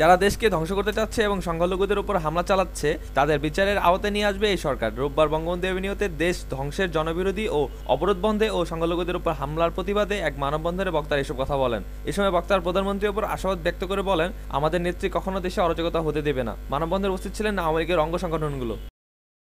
যারা দেশকে ধ্বংস করতে চাচ্ছে এবং সংখ্যালঘুদের উপর হামলা চালাচ্ছে, তাদের বিচারের আওতায় নিয়ে আসবে এই সরকার। রোববার বঙ্গবন্ধু এভিনিউতে দেশ ধ্বংসের জনবিরোধী ও অবরোধ বন্ধে ও সংখ্যালঘুদের উপর হামলার প্রতিবাদে এক মানববন্ধনে বক্তারা এসব কথা বলেন। এ সময় বক্তার প্রধানমন্ত্রীর উপর আশাবাদ ব্যক্ত করে বলেন, আমাদের নেত্রী কখনো দেশে অরাজকতা হতে দেবে না। মানববন্ধনে উপস্থিত ছিলেন আওয়ামী লীগের অঙ্গ সংগঠনগুলো।